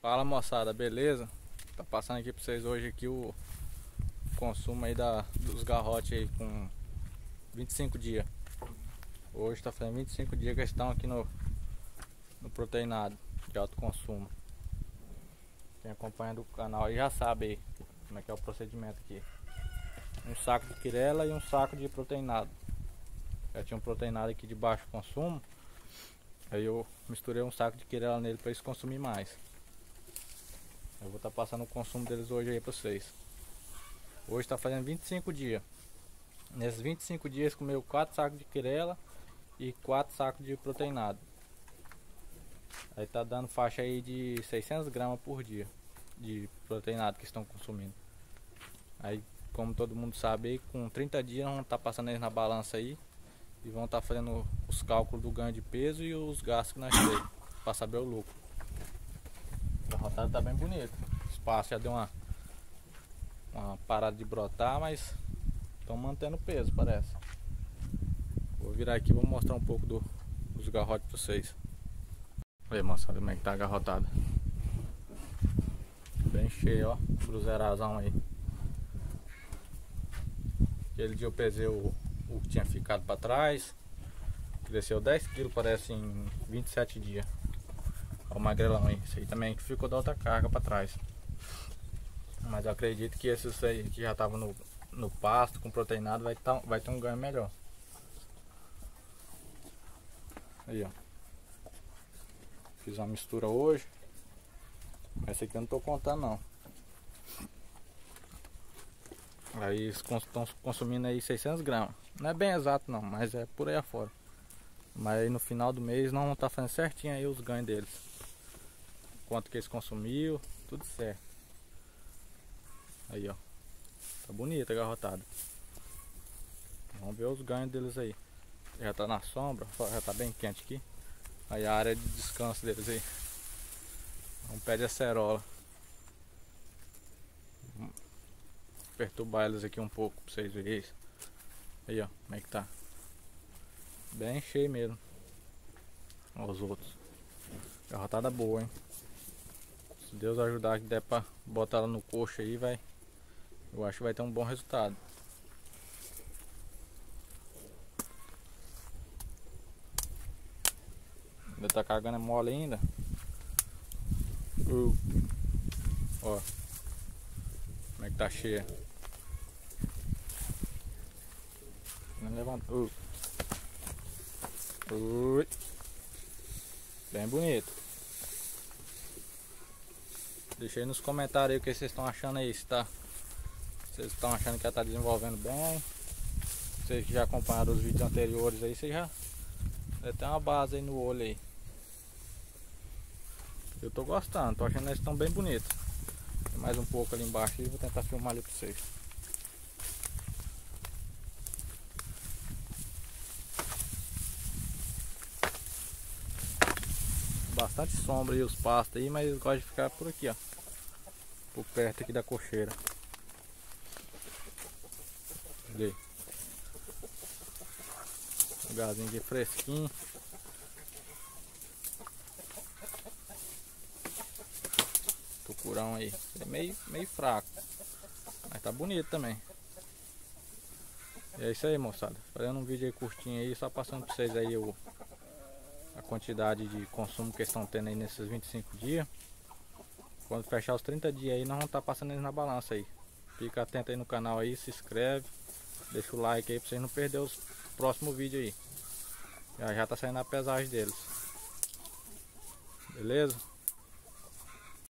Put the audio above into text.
Fala moçada, beleza? Tá passando aqui pra vocês hoje aqui o consumo aí da, dos garrotes aí com 25 dias. Hoje tá fazendo 25 dias que estão aqui no, no proteinado de alto consumo. Quem acompanha do canal aí já sabe aí como é que é o procedimento aqui. Um saco de quirela e um saco de proteinado. Já tinha um proteinado aqui de baixo consumo. Aí eu misturei um saco de quirela nele para eles consumir mais. Eu vou estar tá passando o consumo deles hoje aí para vocês. Hoje está fazendo 25 dias. Nesses 25 dias comeu 4 sacos de quirela e 4 sacos de proteinado. Aí tá dando faixa aí de 600 gramas por dia de proteinado que estão consumindo. Aí, como todo mundo sabe, com 30 dias vão estar tá passando eles na balança aí e vão estar tá fazendo os cálculos do ganho de peso e os gastos que nós temos para saber o lucro. Rotada tá bem bonita. O espaço já deu uma, uma parada de brotar, mas estão mantendo peso, parece. Vou virar aqui vou mostrar um pouco do, dos garrotes para vocês. Olha moçada como é que tá a garrotada. Bem cheio, ó. Cruzeirazão aí. Aquele dia eu pesei o, o que tinha ficado para trás. Cresceu 10 quilos, parece em 27 dias. Olha o magrelão aí. Esse aí também que ficou da outra carga para trás. Mas eu acredito que esses aí que já estavam no, no pasto com proteinado vai, tá, vai ter um ganho melhor. Aí ó. Fiz uma mistura hoje. Essa aqui eu não tô contando não. Aí estão consumindo aí 600 gramas. Não é bem exato não, mas é por aí afora. Mas aí no final do mês não tá fazendo certinho aí os ganhos deles. Quanto que eles consumiu, tudo certo. Aí ó. Tá bonita a garrotada. Vamos ver os ganhos deles aí. Já tá na sombra, já tá bem quente aqui. Aí a área de descanso deles aí. Um pé de acerola. Vou perturbar eles aqui um pouco pra vocês verem. Aí ó, como é que tá. Bem cheio mesmo. Olha os outros. Garrotada boa, hein. Se Deus ajudar que der pra botar ela no coxo aí, vai. Eu acho que vai ter um bom resultado. Ainda tá cagando é mole ainda. Uh. Ó. Como é que tá cheia. Não levanta. Uh. Ui. Bem bonito. Deixa aí nos comentários aí o que vocês estão achando aí. Se tá. Vocês estão achando que ela tá desenvolvendo bem. Vocês que já acompanharam os vídeos anteriores aí, vocês já. Já tem uma base aí no olho aí. Eu tô gostando, tô achando eles estão bem bonitos. Tem mais um pouco ali embaixo e vou tentar filmar ali pra vocês. Bastante sombra e os pastos aí, mas eles gostam de ficar por aqui, ó. Por perto aqui da cocheira. Cadê? Lugarzinho aqui fresquinho. Tucurão aí. É meio, meio fraco. Mas tá bonito também. E é isso aí, moçada. Fazendo um vídeo aí curtinho aí, só passando pra vocês aí o, a quantidade de consumo que estão tendo aí nesses 25 dias. Quando fechar os 30 dias aí, nós vamos estar tá passando eles na balança aí. Fica atento aí no canal aí, se inscreve. Deixa o like aí pra vocês não perder os próximos vídeos aí. Já já tá saindo a pesagem deles. Beleza?